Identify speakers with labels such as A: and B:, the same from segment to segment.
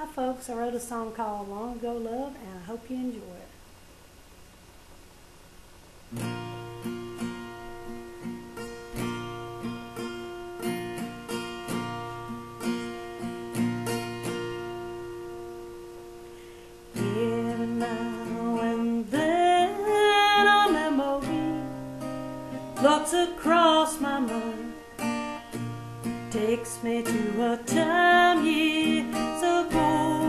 A: Hi, folks. I wrote a song called Long Ago Love, and I hope you enjoy it. Every now and then a memory floats across my mind, takes me to a time years ago.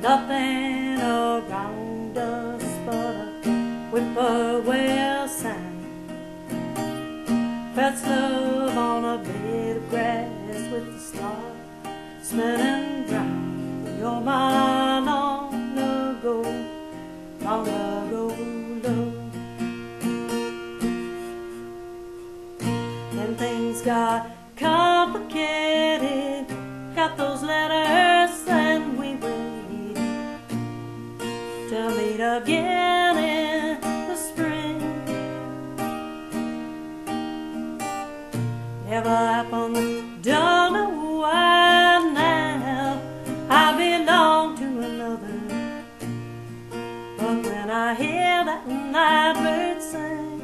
A: Nothing around us but a whippoorwill sound. First love on a bed of grass with the stars smelling brown. You're my long ago, long ago love. Then things got complicated. Got those letters again in the spring. Never happened, don't know why now. I belong to another. But when I hear that night bird sing,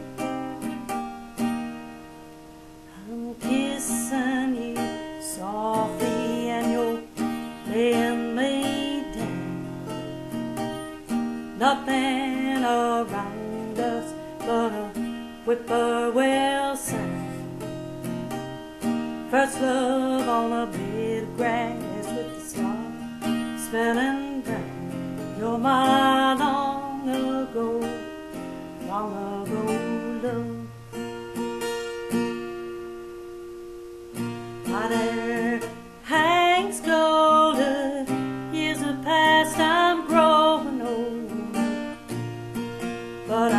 A: I'm kissing you softly Nothing around us but a whippoorwill sound. First love on a bed of grass with the stars spinning round. You're my long ago, long ago love.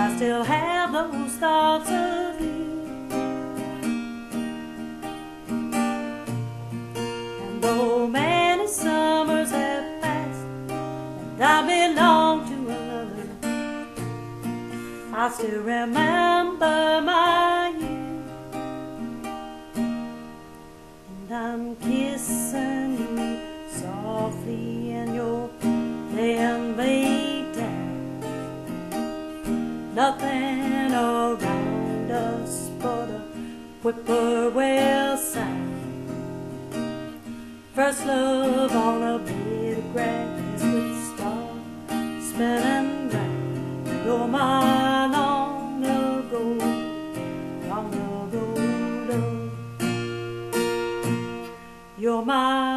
A: I still have those thoughts of you. And though many summers have passed, and I belong to another, I still remember my youth. And I'm kissing you softly, and Nothing around us but a whippoorwill sound. First love on a bed of grass with stars spinning round. You're my long ago, long ago love. You're my